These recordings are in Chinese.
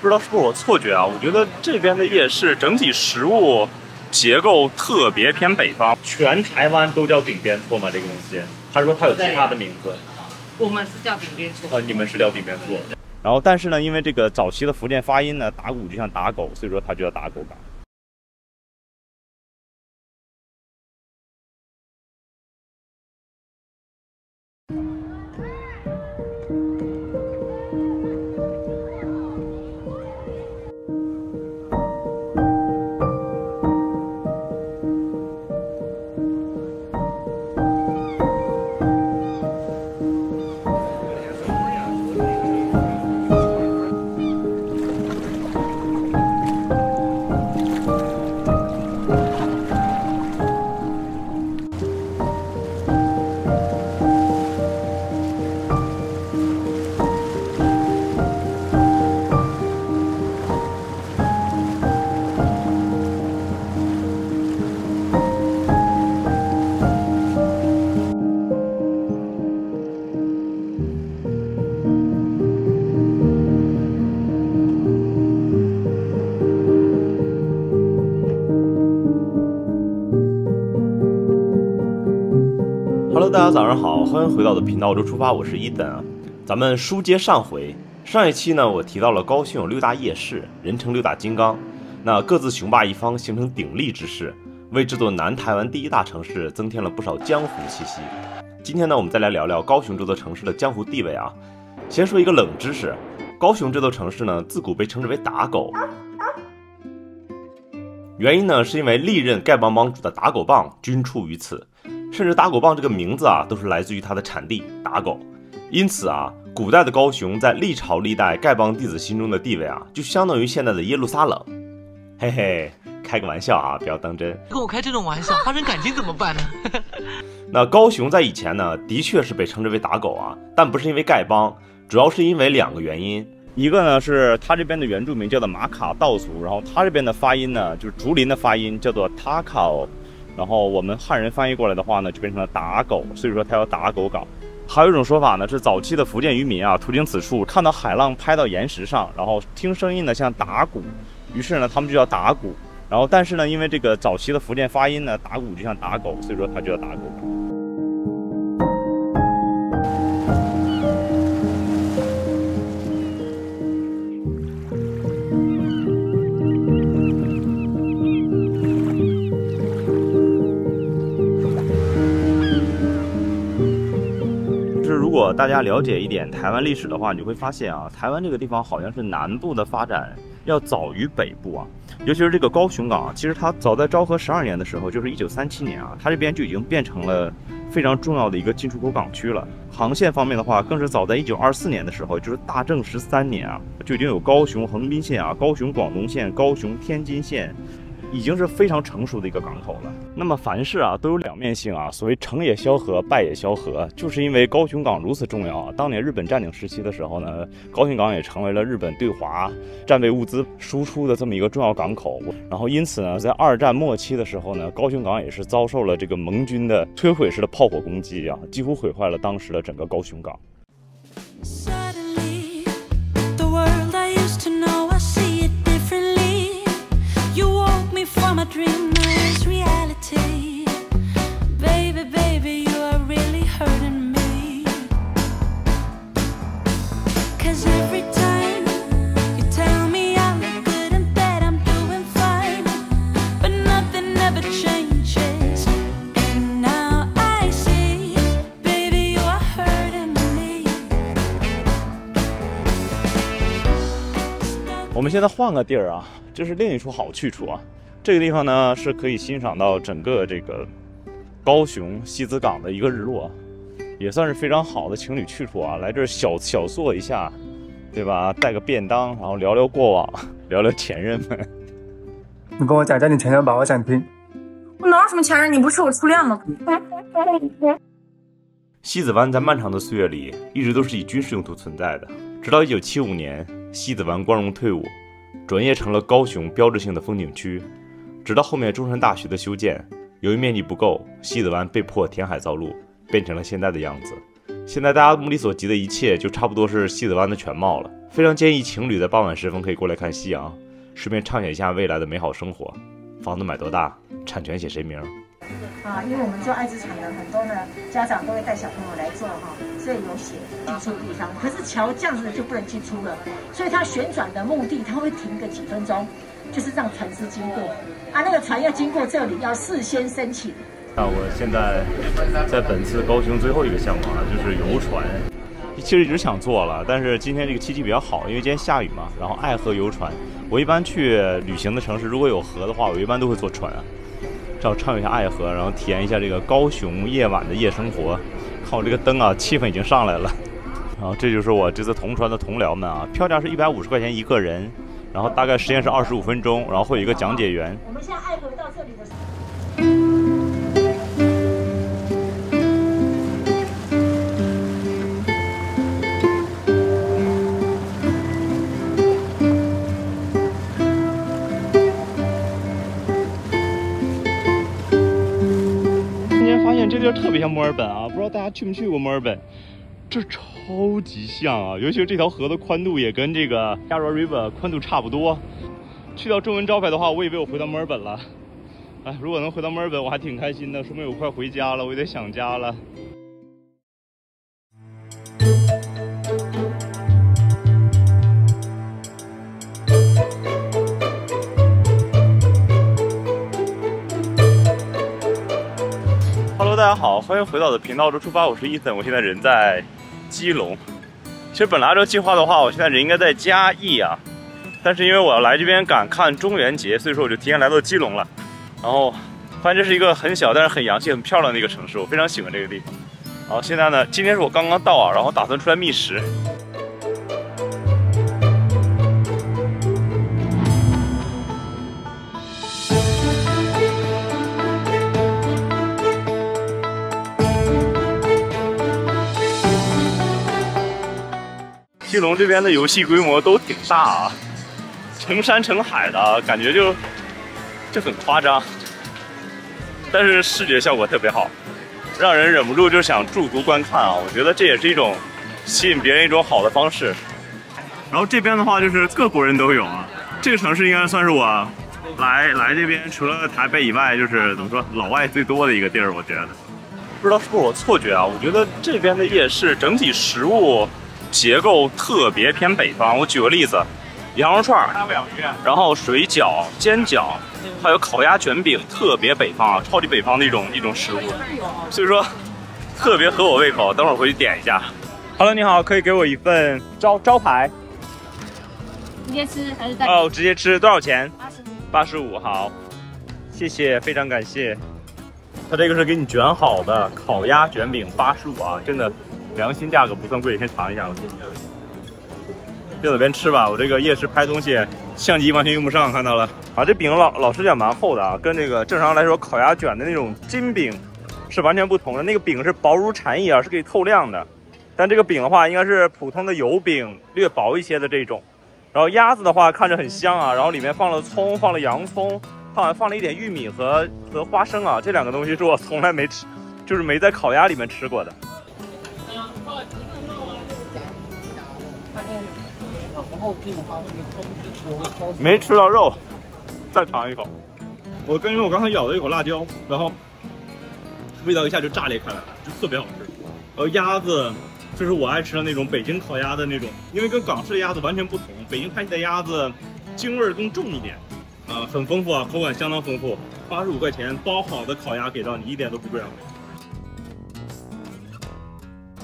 不知道是不是我错觉啊？我觉得这边的夜市整体食物结构特别偏北方。全台湾都叫顶边醋吗？这个东西？还是说它有其他的名字？我们是叫顶边醋。呃，你们是叫顶边醋。然后，但是呢，因为这个早期的福建发音呢，打鼓就像打狗，所以说它就叫打狗港。Hello，大家早上好，欢迎回到我的频道，澳洲出发，我是伊登啊。咱们书接上回，上一期呢，我提到了高雄有六大夜市，人称六大金刚，那各自雄霸一方，形成鼎立之势，为这座南台湾第一大城市增添了不少江湖气息。今天呢，我们再来聊聊高雄这座城市的江湖地位啊。先说一个冷知识，高雄这座城市呢，自古被称之为打狗，原因呢，是因为历任丐帮帮主的打狗棒均出于此。甚至打狗棒这个名字啊，都是来自于它的产地打狗。因此啊，古代的高雄在历朝历代丐帮弟子心中的地位啊，就相当于现在的耶路撒冷。嘿嘿，开个玩笑啊，不要当真。跟我开这种玩笑，发生感情怎么办呢？那高雄在以前呢，的确是被称之为打狗啊，但不是因为丐帮，主要是因为两个原因。一个呢是他这边的原住民叫做马卡道族，然后他这边的发音呢，就是竹林的发音叫做塔考。然后我们汉人翻译过来的话呢，就变成了打狗，所以说它叫打狗港。还有一种说法呢，是早期的福建渔民啊，途经此处，看到海浪拍到岩石上，然后听声音呢像打鼓，于是呢他们就叫打鼓。然后但是呢，因为这个早期的福建发音呢，打鼓就像打狗，所以说它就叫打狗港。大家了解一点台湾历史的话，你会发现啊，台湾这个地方好像是南部的发展要早于北部啊。尤其是这个高雄港，其实它早在昭和十二年的时候，就是一九三七年啊，它这边就已经变成了非常重要的一个进出口港区了。航线方面的话，更是早在一九二四年的时候，就是大正十三年啊，就已经有高雄横滨线啊、高雄广东线、高雄天津线。已经是非常成熟的一个港口了。那么凡事啊都有两面性啊，所谓成也萧何，败也萧何，就是因为高雄港如此重要啊。当年日本占领时期的时候呢，高雄港也成为了日本对华战备物资输出的这么一个重要港口。然后因此呢，在二战末期的时候呢，高雄港也是遭受了这个盟军的摧毁式的炮火攻击啊，几乎毁坏了当时的整个高雄港。Suddenly, the world I used to know 我们现在换个地儿啊，这是另一处好去处啊。 这个地方呢是可以欣赏到整个这个高雄西子港的一个日落，也算是非常好的情侣去处啊。来这儿小小坐一下，对吧？带个便当，然后聊聊过往，聊聊前任们。你跟我讲讲你前任吧，我想听。我哪有什么前任？你不是我初恋吗？西子湾在漫长的岁月里一直都是以军事用途存在的，直到一九七五年。西子湾光荣退伍，转业成了高雄标志性的风景区。直到后面中山大学的修建，由于面积不够，西子湾被迫填海造陆，变成了现在的样子。现在大家目力所及的一切，就差不多是西子湾的全貌了。非常建议情侣在傍晚时分可以过来看夕阳，顺便畅想一下未来的美好生活。房子买多大，产权写谁名？啊，因为我们做爱之船的很多呢，家长都会带小朋友来做哈，所以有写进出的地方。可是桥这样子就不能进出了，所以它旋转的目的，它会停个几分钟，就是让船只经过。啊，那个船要经过这里，要事先申请。那我现在在本次高雄最后一个项目啊，就是游船。其实一直想做了，但是今天这个天气比较好，因为今天下雨嘛。然后爱河游船，我一般去旅行的城市，如果有河的话，我一般都会坐船，正好畅一下爱河，然后体验一下这个高雄夜晚的夜生活。看我这个灯啊，气氛已经上来了。然后这就是我这次同船的同僚们啊，票价是一百五十块钱一个人，然后大概时间是二十五分钟，然后会有一个讲解员。我们现在爱河到这里的时候。今天发现这地儿特别像墨尔本啊，不知道大家去没去过墨尔本？这超超级像啊，尤其是这条河的宽度也跟这个 Yarra River 宽度差不多。去掉中文招牌的话，我以为我回到墨尔本了。哎，如果能回到墨尔本，我还挺开心的，说明我快回家了，我有点想家了。大家好，欢迎回到我的频道。周出发，我是 Ethan，我现在人在基隆。其实本来这个计划的话，我现在人应该在嘉义啊，但是因为我要来这边赶看中元节，所以说我就提前来到基隆了。然后发现这是一个很小但是很洋气、很漂亮的一个城市，我非常喜欢这个地方。然后现在呢，今天是我刚刚到啊，然后打算出来觅食。基隆这边的游戏规模都挺大啊，成山成海的感觉就就很夸张，但是视觉效果特别好，让人忍不住就想驻足观看啊！我觉得这也是一种吸引别人一种好的方式。然后这边的话就是各国人都有啊，这个城市应该算是我来来这边除了台北以外，就是怎么说老外最多的一个地儿，我觉得。不知道是不是我错觉啊？我觉得这边的夜市整体食物。结构特别偏北方。我举个例子，羊肉串然后水饺、煎饺，还有烤鸭卷饼，特别北方啊，超级北方的一种一种食物。所以说，特别合我胃口。等会儿回去点一下。Hello，你好，可以给我一份招招牌？直接吃还是带？哦，直接吃，多少钱？八十五。八十五，好，谢谢，非常感谢。它这个是给你卷好的烤鸭卷饼，八十五啊，真的。良心价格不算贵，先尝一下吧。就在边吃吧，我这个夜市拍东西，相机完全用不上，看到了。啊，这饼老老实讲蛮厚的啊，跟这个正常来说烤鸭卷的那种筋饼是完全不同的。那个饼是薄如蝉翼啊，是可以透亮的。但这个饼的话，应该是普通的油饼，略薄一些的这种。然后鸭子的话，看着很香啊，然后里面放了葱，放了洋葱，好像放了一点玉米和和花生啊。这两个东西是我从来没吃，就是没在烤鸭里面吃过的。没吃到肉，再尝一口。我跟因为我刚才咬了一口辣椒，然后味道一下就炸裂开来了，就特别好吃。然后鸭子，这是我爱吃的那种北京烤鸭的那种，因为跟港式的鸭子完全不同。北京拍起的鸭子腥味更重一点，啊，很丰富啊，口感相当丰富。八十五块钱包好的烤鸭给到你，一点都不贵啊。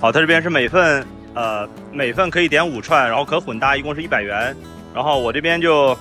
好，它这边是每份。呃，每份可以点五串，然后可混搭，一共是一百元。然后我这边就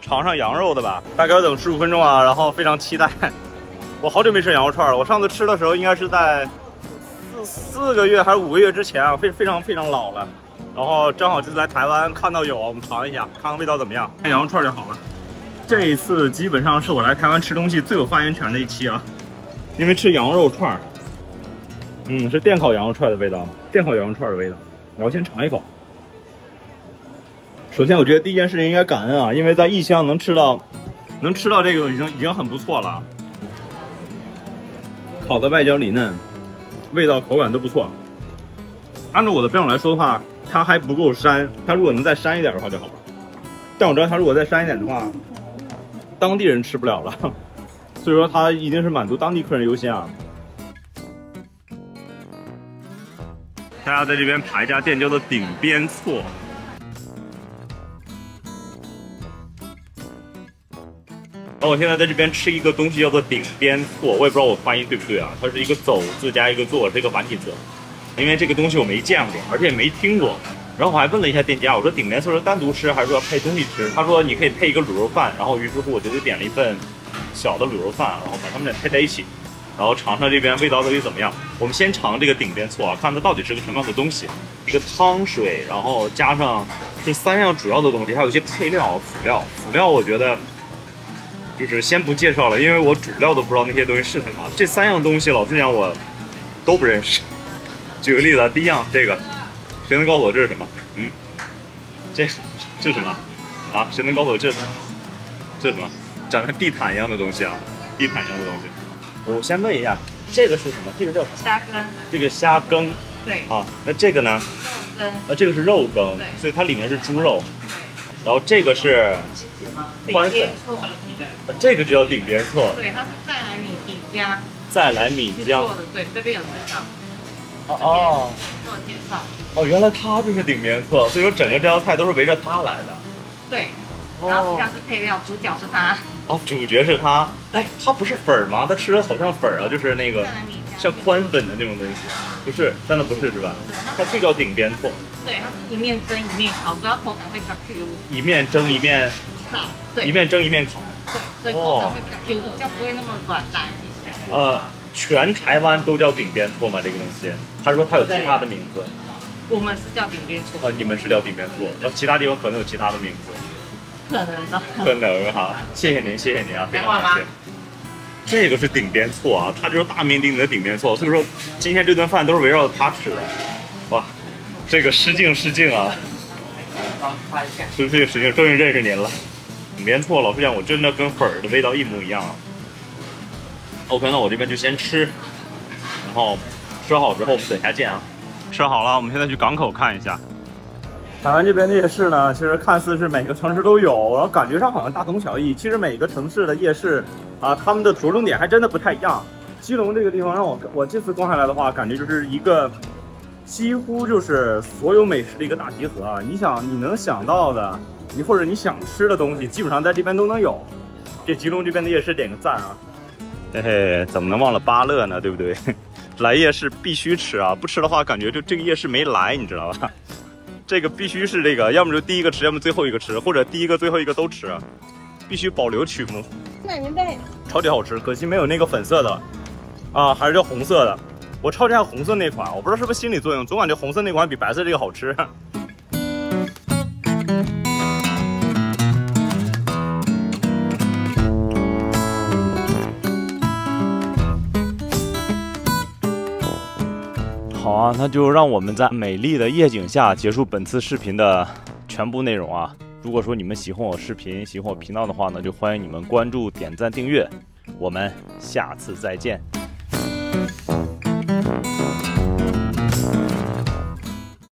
尝尝羊肉的吧，大概要等十五分钟啊。然后非常期待，我好久没吃羊肉串了。我上次吃的时候应该是在四四个月还是五个月之前啊，非非常非常老了。然后正好这次来台湾看到有，我们尝一下，看看味道怎么样。羊肉串就好了。这一次基本上是我来台湾吃东西最有发言权的一期啊，因为吃羊肉串。嗯，是电烤羊肉串的味道，电烤羊肉串的味道。我要先尝一口。首先，我觉得第一件事情应该感恩啊，因为在异乡能吃到，能吃到这个已经已经很不错了。烤的外焦里嫩，味道口感都不错。按照我的标准来说的话，它还不够膻。它如果能再膻一点的话就好了。但我知道它如果再膻一点的话，当地人吃不了了。所以说它一定是满足当地客人优先啊。大家在这边排一家店叫做顶边错。然后我现在在这边吃一个东西叫做顶边错，我也不知道我发音对不对啊。它是一个走字加一个坐，是一个繁体字。因为这个东西我没见过，而且也没听过。然后我还问了一下店家，我说顶边错是单独吃还是说要配东西吃？他说你可以配一个卤肉饭。然后于是乎我就点了一份小的卤肉饭，然后把它们俩配在一起，然后尝尝这边味道到底怎么样。我们先尝这个顶边醋啊，看它到底是个什么样的东西。一个汤水，然后加上这三样主要的东西，还有一些配料辅料。辅料我觉得。就是先不介绍了，因为我主料都不知道那些东西是什么。这三样东西，老实讲我都不认识。举个例子，第一样这个，谁能告诉我这是什么？嗯，这这是什么？啊，谁能告诉我这？这是什么？长得地毯一样的东西啊，地毯一样的东西。我先问一下，这个是什么？这个叫什么？虾羹。这个虾羹。对。啊，那这个呢？肉羹。啊，这个是肉羹。对。所以它里面是猪肉。然后这个是宽粉。这个就叫顶边错。对，它是再来米底加。再来米浆做的，对，这边有介绍。哦哦。做介绍。哦，原来它就是顶边错，所以说整个这道菜都是围着它来的。对。然后它是配料，主角是它。哦，主角是他。哎，他不是粉儿吗？他吃的好像粉儿啊，就是那个像宽粉的那种东西。不是，真的不是是吧？它就叫顶边错。对，它是一面蒸一面烤，主要口感会比较 Q。一面蒸一面烤，对，一面蒸一面烤。对，所以口感会比较 Q，就不会那么软烂。呃，全台湾都叫顶边错吗？这个东西？他说他有其他的名字。我们是叫顶边错。呃，你们是叫顶边错，然后其他地方可能有其他的名字。可能的。可能哈，谢谢您，谢谢您啊，非常感谢。这个是顶边错啊，它就是大名鼎鼎的顶边错，所以说今天这顿饭都是围绕着他吃的。哇，这个失敬失敬啊！失敬失敬，终于认识您了。顶边错，老实讲，我真的跟粉儿的味道一模一样啊。OK，那我这边就先吃，然后吃好之后我们等下见啊。吃好了，我们现在去港口看一下。台湾这边的夜市呢，其实看似是每个城市都有，然后感觉上好像大同小异。其实每个城市的夜市啊，他们的着重点还真的不太一样。基隆这个地方让我我这次逛下来的话，感觉就是一个几乎就是所有美食的一个大集合啊。你想你能想到的，你或者你想吃的东西，基本上在这边都能有。给吉隆这边的夜市点个赞啊！嘿嘿，怎么能忘了芭乐呢？对不对？来夜市必须吃啊，不吃的话感觉就这个夜市没来，你知道吧？这个必须是这个，要么就第一个吃，要么最后一个吃，或者第一个、最后一个都吃，必须保留曲目。奶牛贝，超级好吃，可惜没有那个粉色的，啊，还是叫红色的。我超级爱红色那款，我不知道是不是心理作用，总感觉红色那款比白色这个好吃。啊，那就让我们在美丽的夜景下结束本次视频的全部内容啊！如果说你们喜欢我视频、喜欢我频道的话呢，就欢迎你们关注、点赞、订阅，我们下次再见。